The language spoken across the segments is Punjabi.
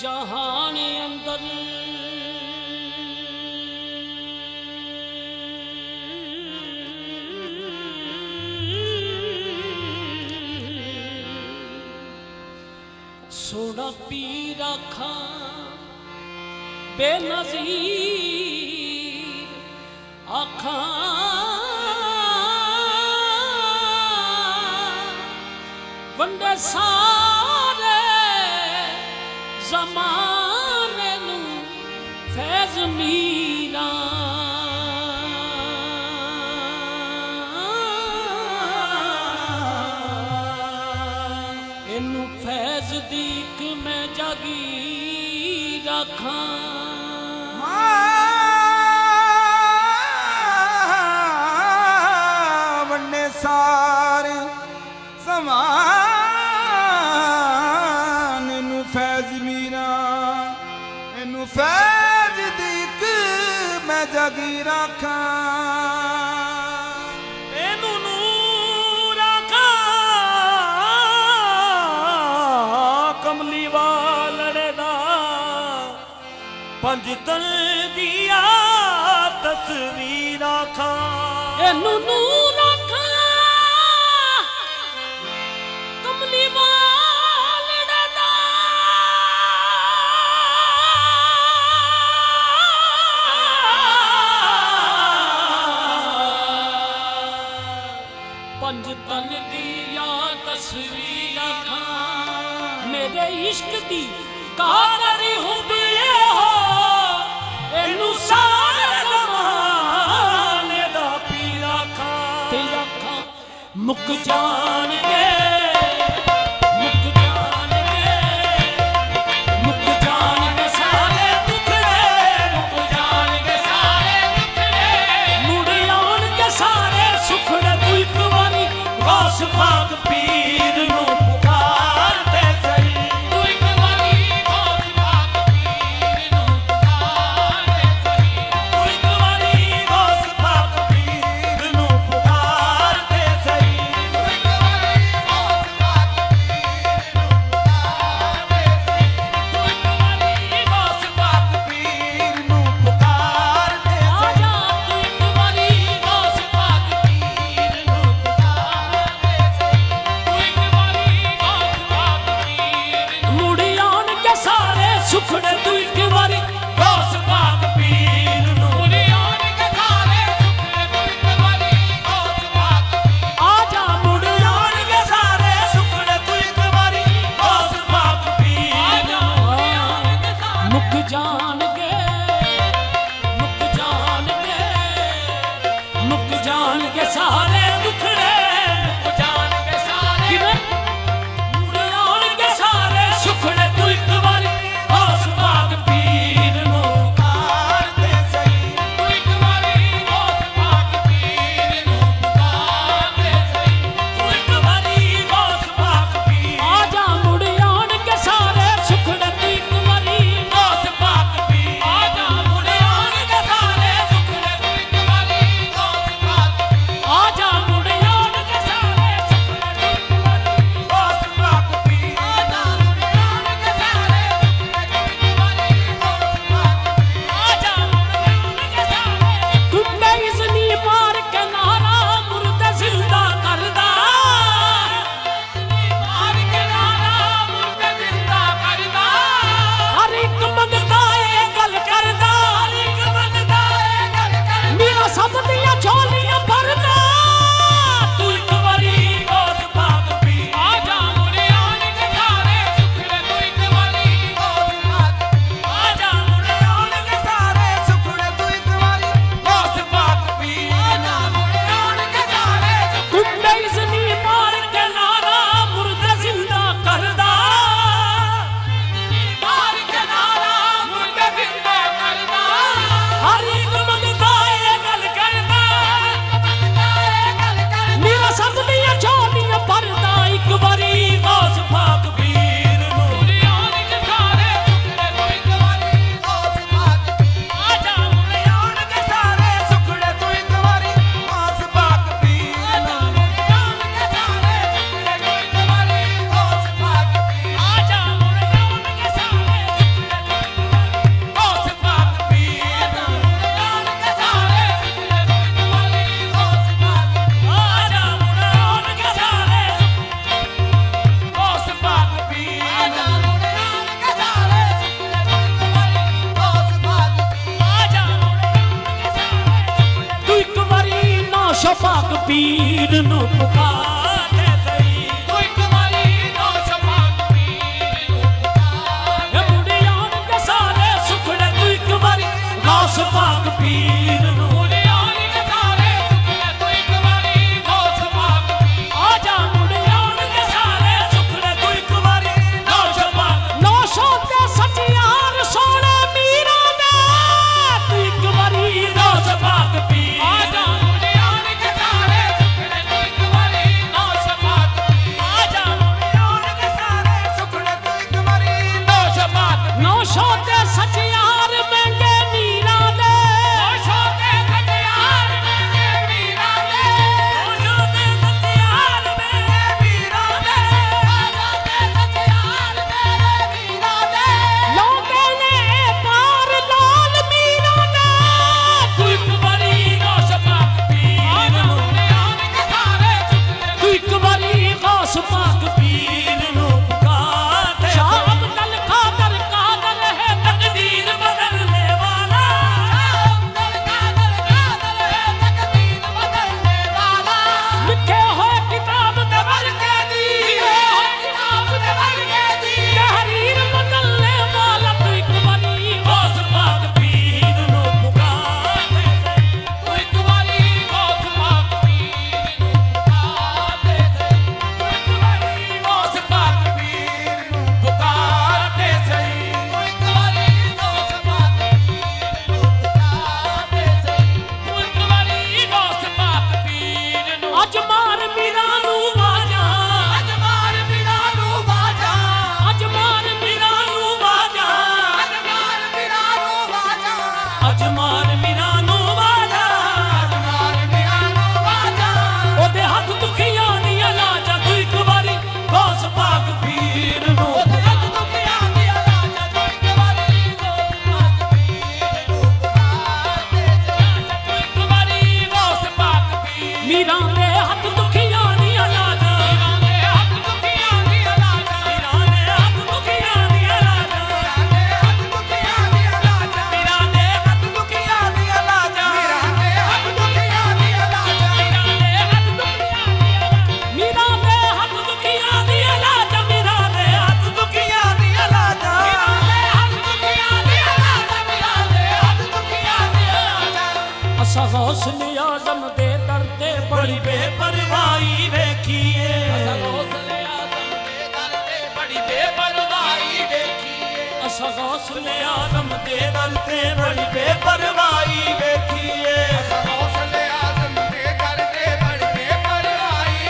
ਜਹਾਨ ਅੰਦਰ। ਸੋਹਣਾ ਪੀਰਾ ਖਾਂ ਬੇਨਜ਼ੀਰ ਅੱਖਾਂ ਵੰਡੇ ਸਾਰੇ ਜ਼ਮਾਨੇ ਨੂੰ ਫੈਜ਼ ਮੀਰਾ। ਇਹਨੂੰ ਫੈਜ਼ ਦੀ ਕਿ ਮੈਂ ਜਾਗੀ ਰੱਖਾਂ। ਪੰਜ ਤਨ ਦੀਆਂ ਤਸਵੀਰਾਂ ਖਾਂ। ਇਹਨੂੰ ਨੂਰ ਆਖਾਂ ਕਮਲੀ ਵਾਲੜੇ ਦਾ। ਪੰਜ ਤਨ ਦੀਆਂ ਤਸਵੀਰਾਂ ਖਾਂ। ਮੇਰੇ ਇਸ਼ਕ ਦੀ ਕਾਗਰੀ ਮੁੱਕ ਜਾਣਗੇ ਪੀਰ ਨੂੰ ਪੁਕਾਰ ਸਗੋਂ ਸੁਨੇ ਦੇ ਦਰ ਤੇ ਬੜੀ ਬੇਪਰਵਾਹੀ ਦੇ ਦਰ ਤੇ ਬੜੀ ਬੇਪਰਵਾਹੀ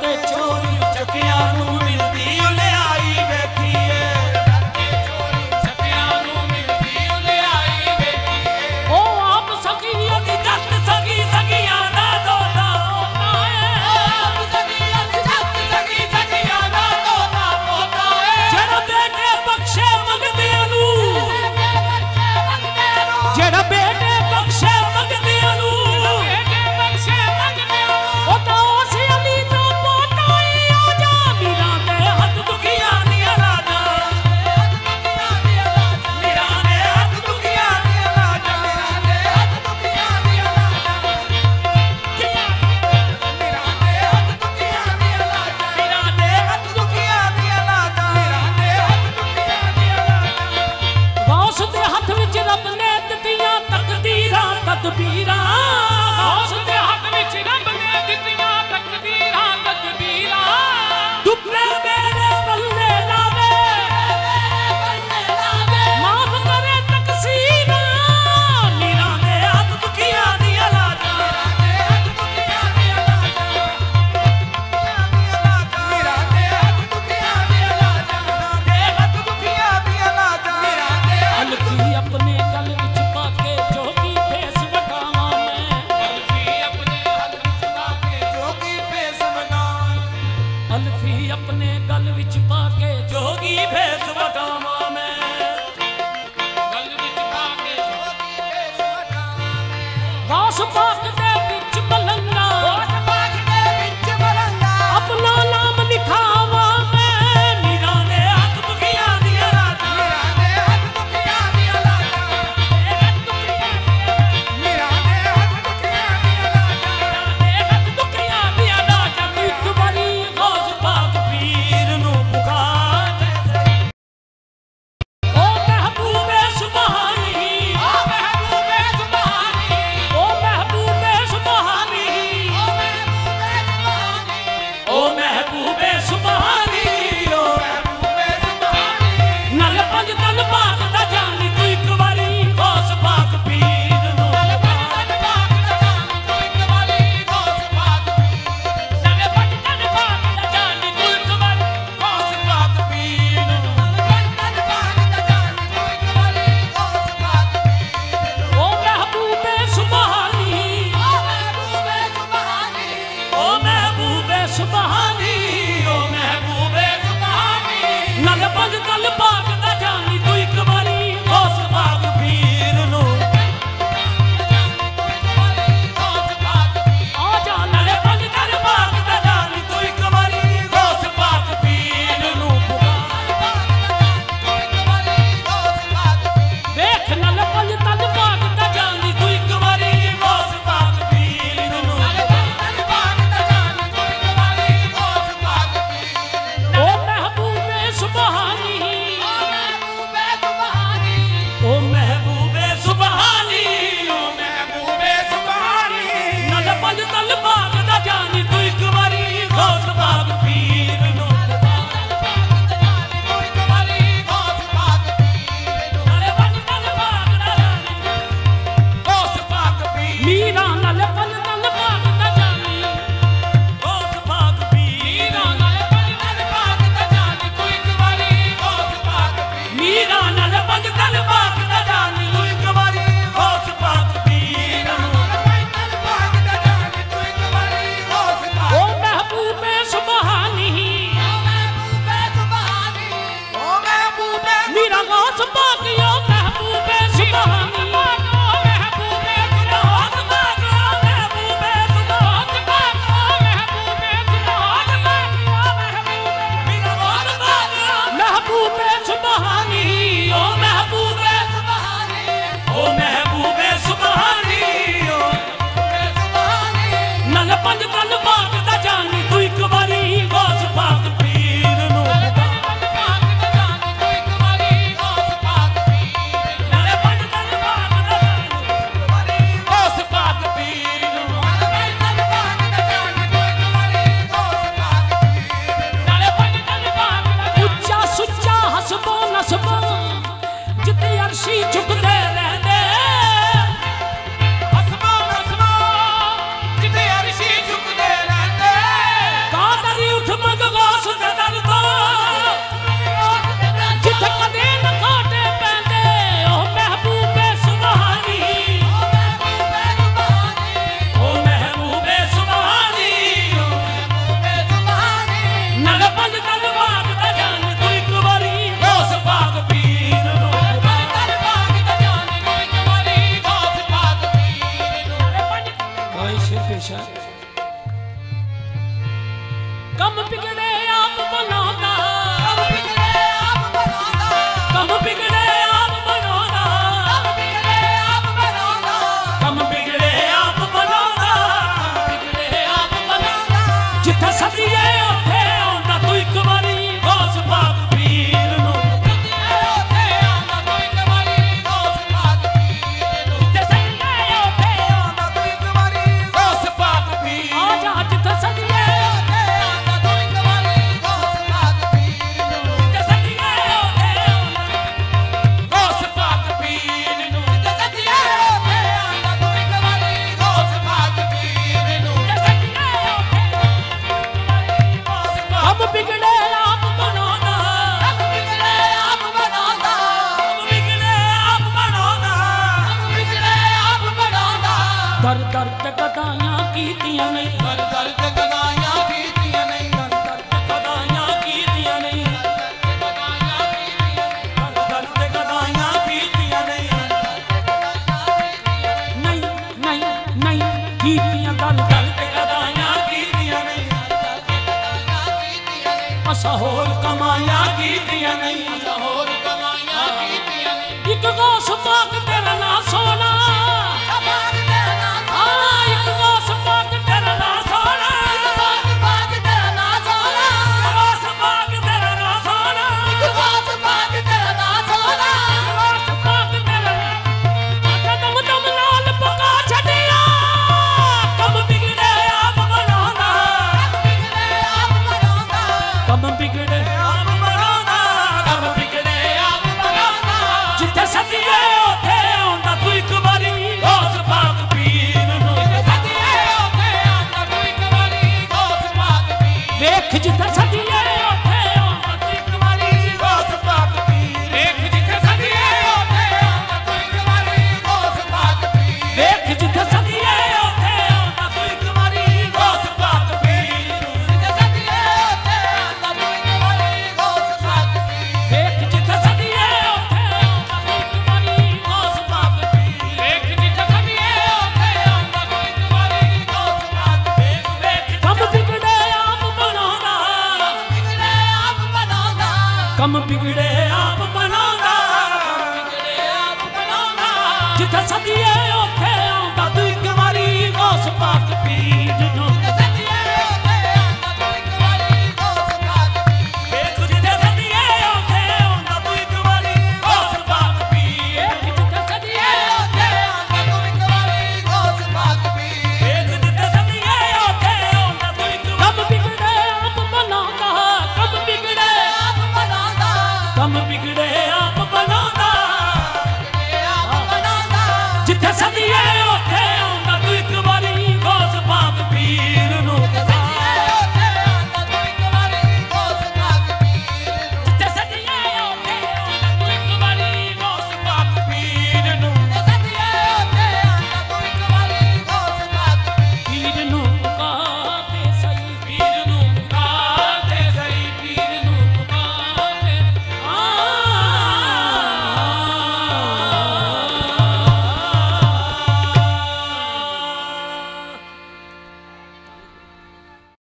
ਤੇ ਚੋਰੀ ਚੱਕਿਆ ਨੂੰ ਮਿਲਦੀ ਓਲੇ ਕਦਾਈਆਂ ਕੀਤੀਆਂ ਨਹੀਂ ਦਰ ਦਰ ਤੇ ਗਦਾਈਆਂ ਕੀਤੀਆਂ ਨਹੀਂ ਦਰ ਦਰ ਤੇ ਗਦਾਈਆਂ ਕੀਤੀਆਂ ਨਹੀਂ ਦਰ ਦਰ ਤੇ ਕਦਾਈਆਂ ਕੀਤੀਆਂ ਨਹੀਂ ਨਹੀਂ ਨਹੀਂ ਨਹੀਂ ਕੀਤੀਆਂ ਦਰ ਦਰ ਤੇ ਕਦਾਈਆਂ ਕੀਤੀਆਂ ਨਹੀਂ ਅਸਾਂ ਹੋਰ Could you touch ਵਿਗੜੇ ਆਪ ਬਣਾਉਂਦਾ ਵਿਗੜੇ ਆਪ ਬਣਾਉਂਦਾ ਜਿੱਥੇ ਸਦੀਏ